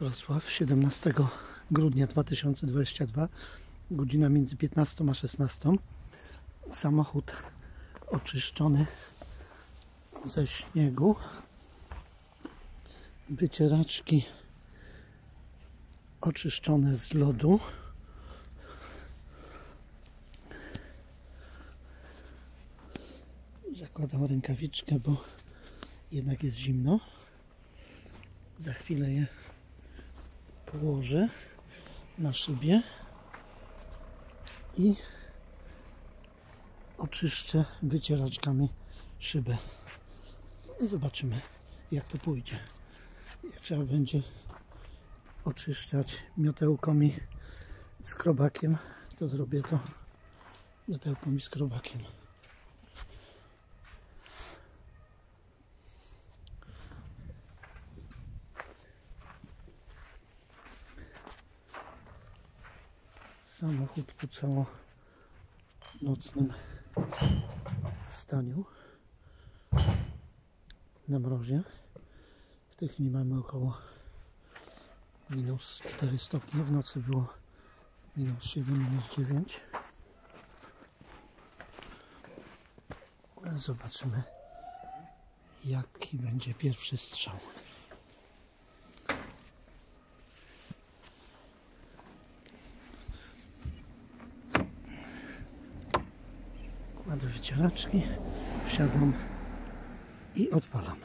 Wrocław 17 grudnia 2022 godzina między 15 a 16 samochód oczyszczony ze śniegu. Wycieraczki oczyszczone z lodu. Zakładam rękawiczkę, bo jednak jest zimno. Za chwilę je położę na szybie i oczyszczę wycieraczkami szybę. I zobaczymy jak to pójdzie. Jak trzeba będzie oczyszczać miotełką i skrobakiem, to zrobię to miotełką skrobakiem. Samochód po całonocnym staniu na mrozie. W tej chwili mamy około minus 4 stopnie. W nocy było minus 7, minus 9. Zobaczymy jaki będzie pierwszy strzał. Kładę wycieraczki, wsiadam i odpalam.